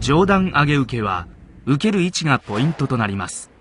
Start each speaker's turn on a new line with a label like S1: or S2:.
S1: 上段上げ受けは受ける位置がポイントとなります。